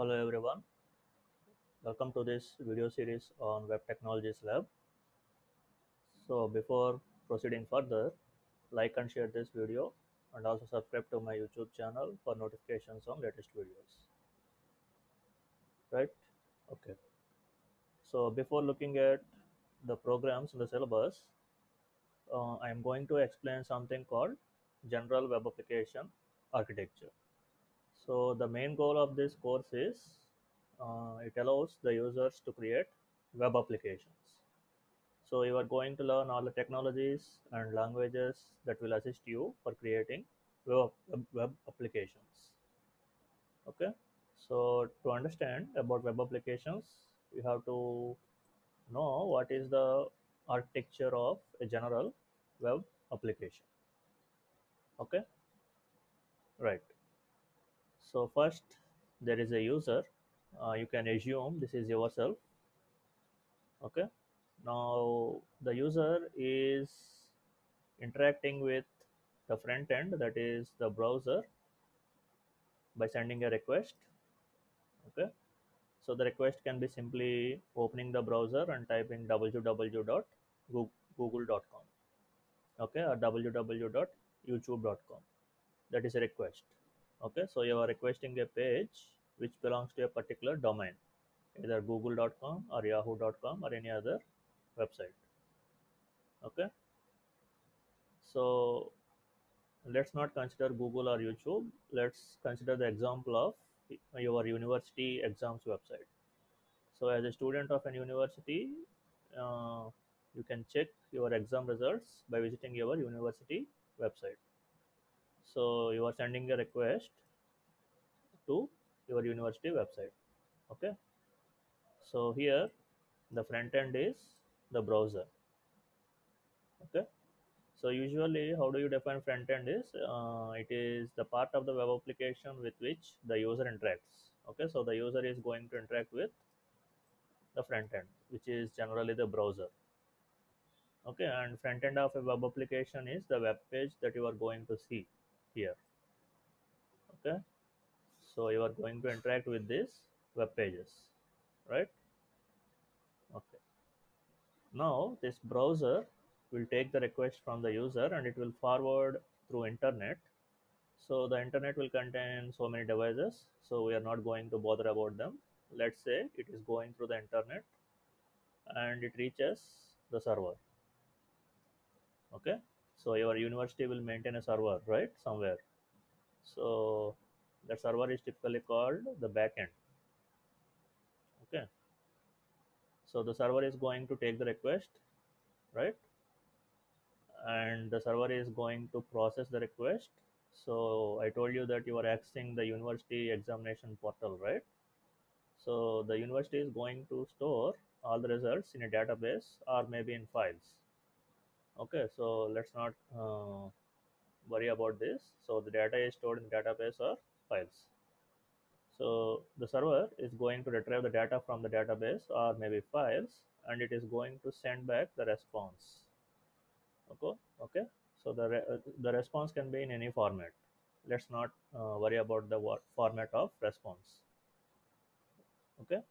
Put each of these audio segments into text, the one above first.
Hello everyone, welcome to this video series on Web Technologies Lab. So before proceeding further, like and share this video and also subscribe to my YouTube channel for notifications on latest videos. Right? Okay. So before looking at the programs in the syllabus, uh, I am going to explain something called General Web Application Architecture. So the main goal of this course is uh, it allows the users to create web applications. So you are going to learn all the technologies and languages that will assist you for creating web, web, web applications. Okay. So to understand about web applications, you have to know what is the architecture of a general web application. Okay. Right. So first there is a user. Uh, you can assume this is yourself. Okay. Now the user is interacting with the front end, that is the browser, by sending a request. Okay. So the request can be simply opening the browser and typing www.google.com. Okay, or www.youtube.com. That is a request okay so you are requesting a page which belongs to a particular domain either google.com or yahoo.com or any other website. Okay so let's not consider google or youtube. Let's consider the example of your university exams website. So as a student of an university uh, you can check your exam results by visiting your university website so you are sending a request to your university website okay? So here the front end is the browser okay? So usually how do you define front end is uh, it is the part of the web application with which the user interacts okay? So the user is going to interact with the front end which is generally the browser okay? And front end of a web application is the web page that you are going to see here. Okay. So you are going to interact with these web pages right? Okay. Now this browser will take the request from the user and it will forward through internet. So the internet will contain so many devices. So we are not going to bother about them. Let's say it is going through the internet and it reaches the server. Okay so your university will maintain a server right? Somewhere. So that server is typically called the backend. Okay. So the server is going to take the request right? And the server is going to process the request. So i told you that you are accessing the university examination portal right? So the university is going to store all the results in a database or maybe in files okay so let's not uh, worry about this. So the data is stored in the database or files. So the server is going to retrieve the data from the database or maybe files and it is going to send back the response. Okay okay. So the re- uh, the response can be in any format. Let's not uh, worry about the format of response. Okay.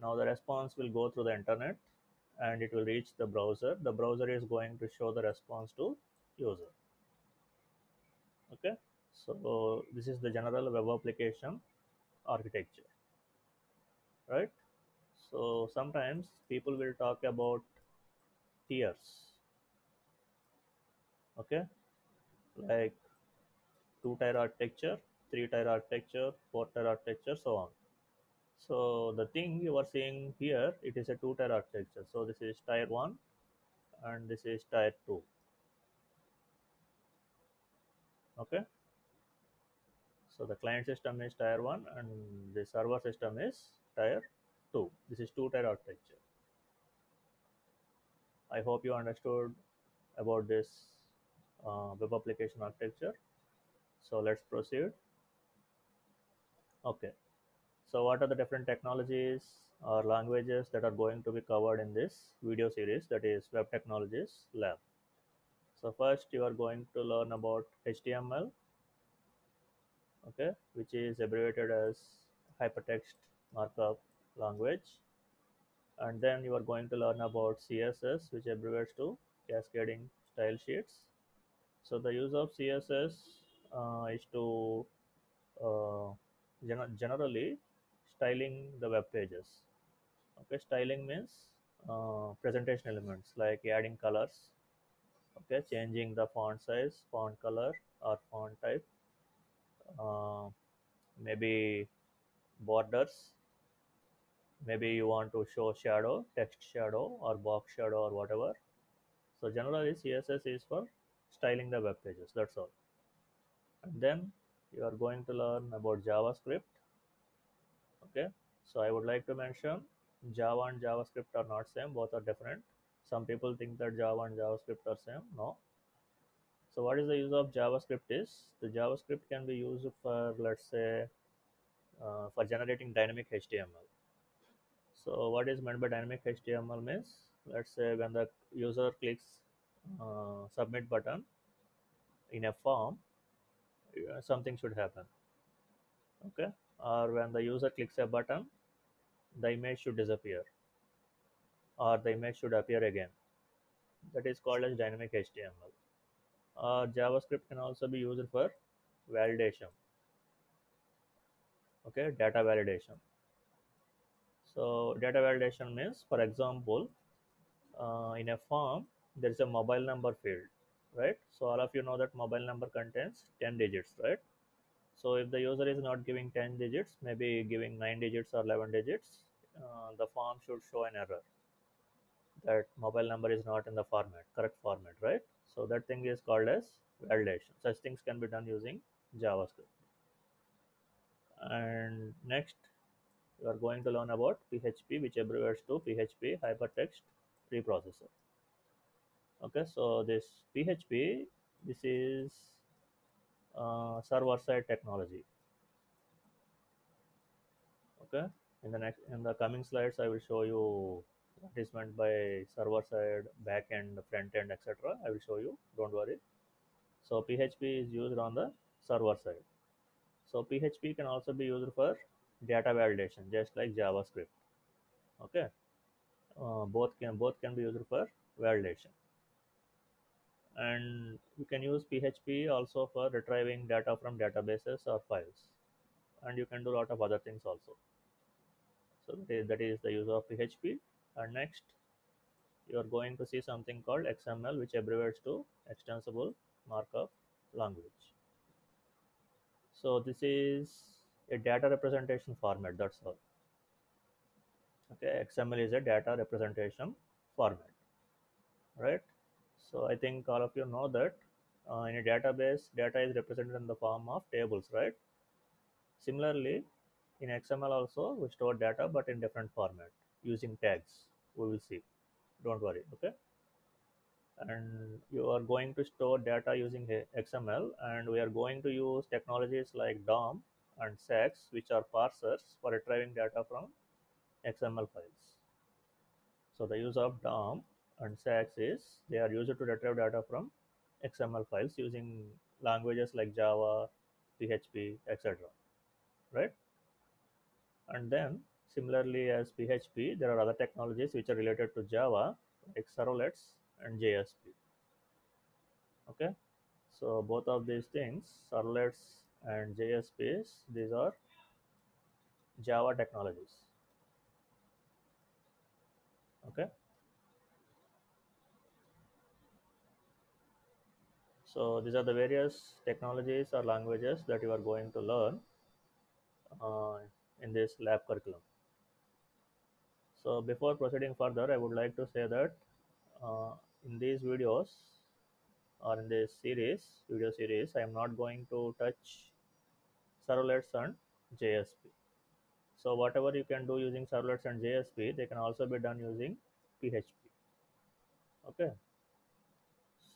Now the response will go through the internet and it will reach the browser. The browser is going to show the response to user. Okay? So this is the general web application architecture. Right? So sometimes people will talk about tiers. Okay? Like two tier architecture three tier architecture four tier architecture so on so the thing you are seeing here it is a two tier architecture. So this is tier 1 and this is tier 2 okay? So the client system is tier 1 and the server system is tier 2 this is two tier architecture. I hope you understood about this uh, web application architecture. So let's proceed. Okay so what are the different technologies or languages that are going to be covered in this video series that is web technologies lab so first you are going to learn about html okay, which is abbreviated as Hypertext Markup Language. And then you are going to learn about CSS, which abbreviates to Cascading Style Sheets. So the use of CSS uh, is to uh, gen- generally styling the web pages. Okay, styling means uh, presentation elements like adding colors, okay, changing the font size, font color, or font type, uh, maybe borders, maybe you want to show shadow, text shadow, or box shadow, or whatever. So generally, CSS is for styling the web pages. That's all. And then you are going to learn about JavaScript. Okay, so I would like to mention Java and JavaScript are not same; both are different. Some people think that Java and JavaScript are same. No. So what is the use of JavaScript? Is the JavaScript can be used for let's say uh, for generating dynamic HTML. So what is meant by dynamic HTML means let's say when the user clicks uh, submit button in a form, something should happen. Okay, or when the user clicks a button, the image should disappear or the image should appear again. That is called as dynamic HTML. Uh, JavaScript can also be used for validation. Okay, data validation. So data validation means, for example, uh, in a form there is a mobile number field, right? So all of you know that mobile number contains 10 digits, right? So if the user is not giving 10 digits, maybe giving 9 digits or 11 digits, uh, the form should show an error that mobile number is not in the format, correct format, right? So that thing is called as validation. Such things can be done using JavaScript. And next, you are going to learn about PHP, which abbreviates to PHP Hypertext Preprocessor. Okay, so this PHP, this is uh, server-side technology. Okay, in the next in the coming slides, I will show you what is meant by server-side, back-end, front-end, etc. I will show you. Don't worry. So PHP is used on the server side. So PHP can also be used for data validation, just like JavaScript. Okay, uh, both can both can be used for validation, and you can use PHP also for retrieving data from databases or files, and you can do a lot of other things also. So that is, the use of PHP. And next, you are going to see something called XML, which abbreviates to Extensible Markup Language. So this is a data representation format. That's all. Okay, XML is a data representation format, right? So I think all of you know that uh, in a database, data is represented in the form of tables, right? Similarly, in XML also we store data, but in different format using tags. We will see. Don't worry. Okay and you are going to store data using XML and we are going to use technologies like DOM and SAX which are parsers for retrieving data from XML files. So the use of DOM and SAX is they are used to retrieve data from XML files using languages like Java, PHP, etc. Right? And then similarly as PHP, there are other technologies which are related to Java like servlets and JSP. Okay, so both of these things, servlets and JSPs, these are Java technologies. Okay. So these are the various technologies or languages that you are going to learn uh, in this lab curriculum. So before proceeding further, I would like to say that uh, in these videos or in this series, video series, I am not going to touch servlets and JSP. So whatever you can do using servlets and JSP, they can also be done using PHP. Okay.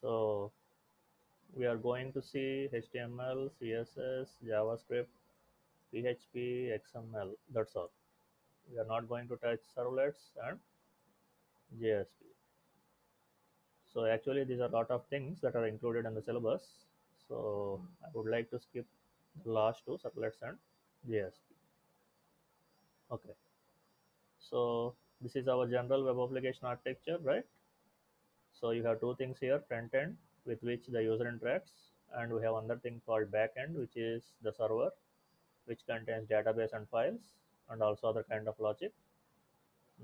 So we are going to see HTML, CSS, JavaScript, PHP, XML. That's all. We are not going to touch servlets and JSP. So actually these are a lot of things that are included in the syllabus. So I would like to skip the last two servlets and JSP. Okay. So this is our general web application architecture, right? So you have two things here, front end with which the user interacts, and we have another thing called backend which is the server, which contains database and files, and also other kind of logic.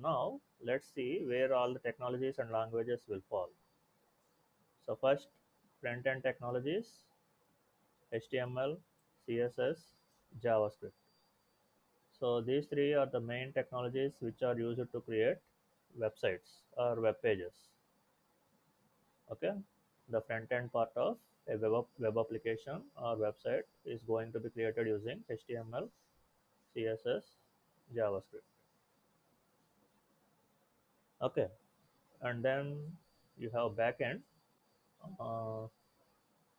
Now let's see where all the technologies and languages will fall. So first, front end technologies, HTML, CSS, JavaScript. So these three are the main technologies which are used to create websites or web pages. Okay, the front end part of a web, web application or website is going to be created using HTML, CSS, JavaScript. Okay, and then you have backend uh,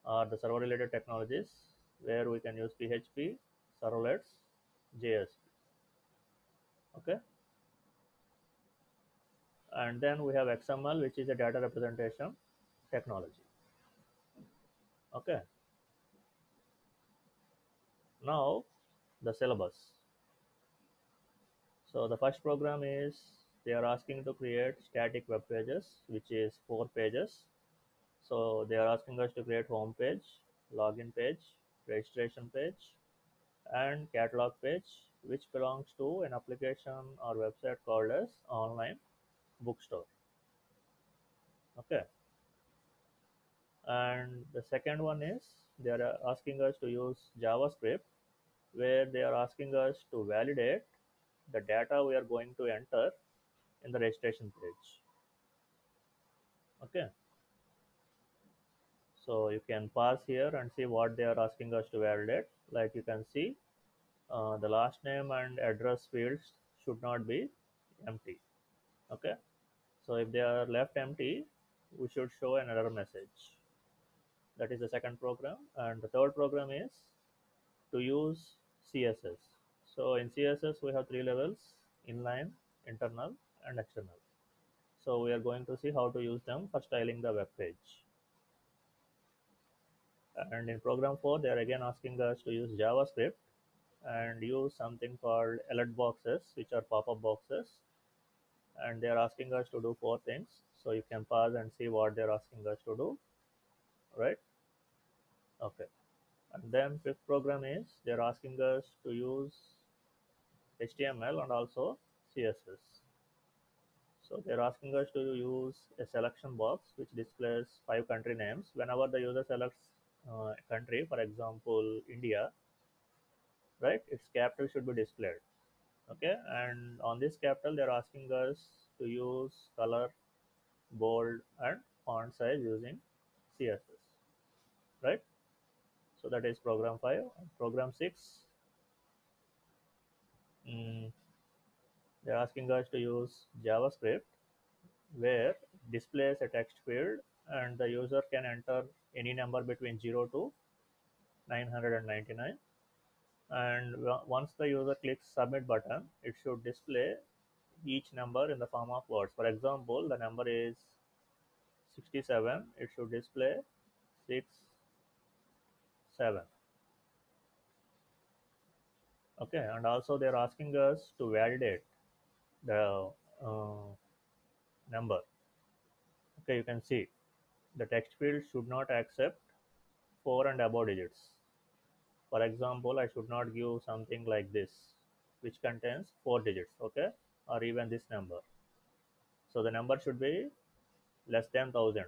or the server related technologies where we can use PHP, servlets, JS. Okay, and then we have XML, which is a data representation technology. Okay, now the syllabus. So the first program is they are asking to create static web pages, which is four pages. So they are asking us to create home page, login page, registration page, and catalog page, which belongs to an application or website called as online bookstore. Okay. And the second one is they are asking us to use JavaScript, where they are asking us to validate the data we are going to enter in the registration page. Okay. So you can pause here and see what they are asking us to validate. Like you can see, uh, the last name and address fields should not be empty. Okay. So if they are left empty, we should show an error message. That is the second program. And the third program is to use CSS. So in CSS, we have three levels, inline, internal, and external. So we are going to see how to use them for styling the web page. And in program 4, they are again asking us to use JavaScript and use something called alert boxes, which are pop-up boxes. And they are asking us to do four things. So you can pause and see what they're asking us to do, right? Okay. And then fifth program is they're asking us to use HTML and also CSS. So they're asking us to use a selection box which displays five country names. Whenever the user selects uh, a country, for example, India, right, its capital should be displayed. Okay, and on this capital, they're asking us to use color, bold, and font size using CSS, right? So that is program 5. Program 6, mm, they're asking us to use JavaScript where displays a text field and the user can enter any number between 0 to 999 and once the user clicks submit button it should display each number in the form of words for example the number is 67 it should display 6 7 okay and also they're asking us to validate the uh, number. Okay you can see the text field should not accept 4 and above digits. For example i should not give something like this which contains 4 digits okay or even this number. So the number should be less than 1000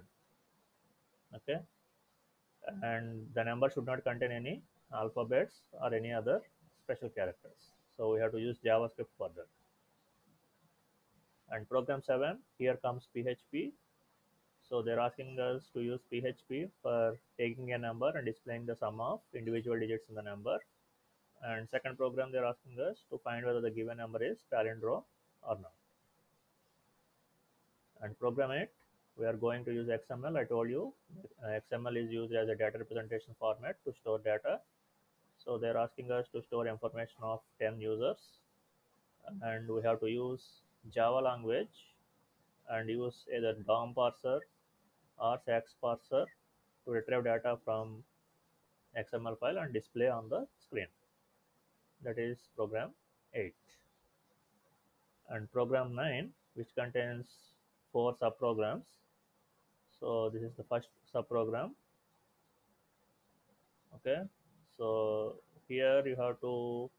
okay and the number should not contain any alphabets or any other special characters. So we have to use javascript for that. And program 7 here comes php so they're asking us to use php for taking a number and displaying the sum of individual digits in the number. And second program they're asking us to find whether the given number is palindrome or not. And program 8 we are going to use xml i told you uh, xml is used as a data representation format to store data so they're asking us to store information of 10 users and we have to use Java language and use either DOM parser or SAX parser to retrieve data from XML file and display on the screen. That is program 8. And program 9, which contains four subprograms. So this is the first subprogram. Okay, so here you have to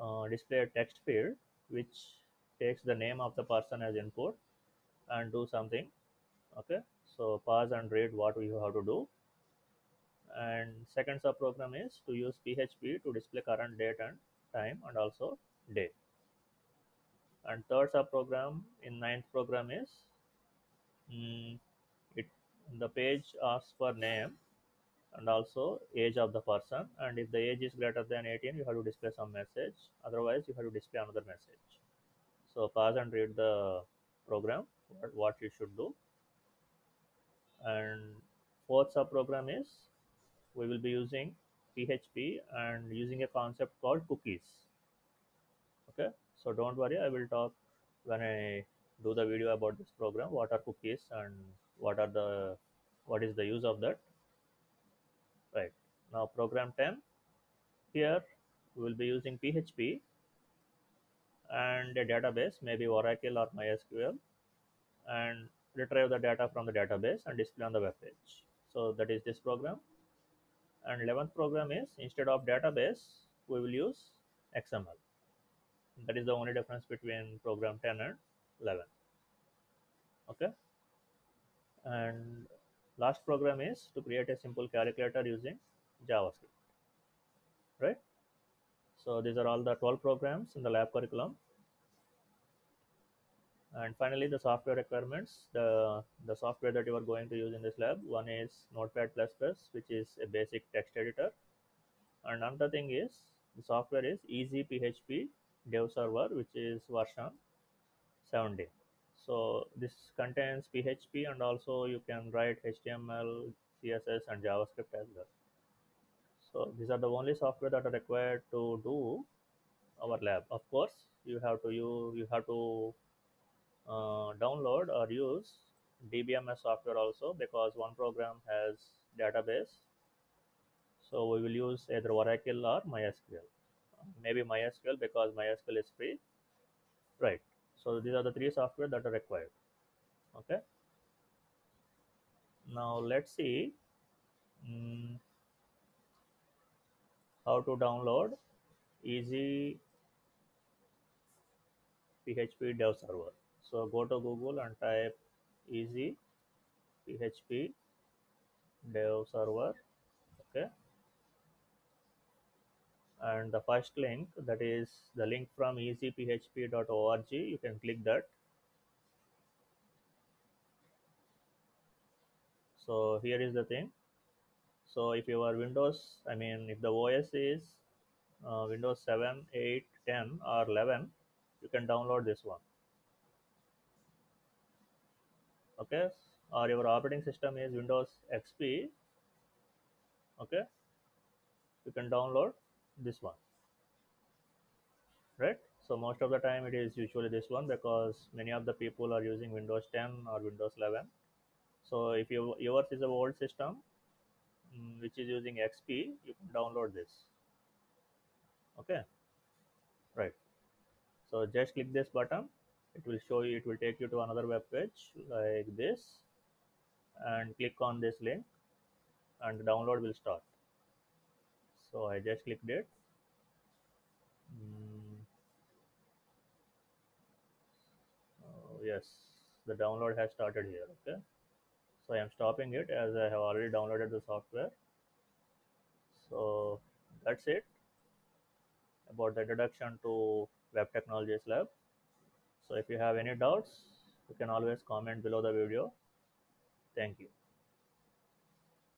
uh, display a text field which takes the name of the person as input and do something. Okay. So pause and read what you have to do. And second subprogram is to use php to display current date and time and also day and third subprogram in ninth program is mm, the page asks for name and also age of the person. And if the age is greater than 18 you have to display some message. Otherwise you have to display another message. So pause and read the program what, you should do. And fourth subprogram is we will be using php and using a concept called cookies. Okay? So don't worry i will talk when i do the video about this program what are cookies and what are the what is the use of that? Right. Now program 10 here we will be using php and a database maybe oracle or mysql and retrieve the data from the database and display on the web page. So that is this program. And 11th program is instead of database we will use xml that is the only difference between program 10 and 11 okay and last program is to create a simple calculator using javascript right? So these are all the 12 programs in the lab curriculum. And finally the software requirements. The the software that you are going to use in this lab one is notepad plus plus which is a basic text editor. And another thing is the software is easy php dev server which is version 17 so this contains php and also you can write html css and javascript as well. So these are the only software that are required to do our lab. Of course you have to you you have to uh, download or use dbms software also because one program has database. So we will use either oracle or mysql. Maybe mysql because mysql is free. Right so these are the three software that are required. Okay? Now let's see mm, how to download easy php dev server. So go to google and type easy php dev server. Okay and the first link that is the link from easyphp.org you can click that. So here is the thing. So if your windows i mean if the os is uh, windows 7 8 10 or 11 you can download this one. Okay? Or your operating system is windows xp okay? You can download this one right? So most of the time it is usually this one because many of the people are using windows 10 or windows 11 so if you yours is a old system mm, which is using xp you can download this. Okay? Right. So just click this button. It will show you it will take you to another web page like this. And click on this link and download will start so i just clicked it. Mm. yes. The download has started here okay? So i am stopping it as i have already downloaded the software. So that's it about the introduction to web technologies lab. So if you have any doubts you can always comment below the video. Thank you